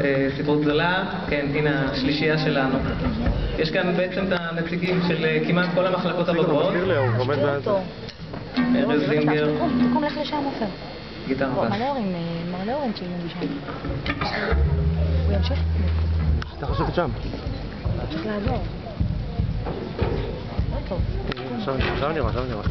אה, ספרות זולה, כן, הנה השלישייה שלנו. יש כאן בעצם את הנציגים של אה, כמעט כל המחלקות הבוגרות. ארז זינגר, תקום, לך לשם, עופר. גיטרה אה. הוא ימשיך? אתה חושבת שם? צריך. לא. עכשיו עכשיו נראה, עכשיו נראה.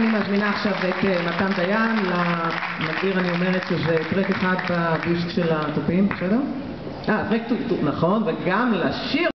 ואני מזמינה עכשיו את אה, מתן דיין, למגדיר אני אומרת שזה טרק אחד בדיסק של התופים, בסדר? אה, טרק טופ, נכון, וגם לשיר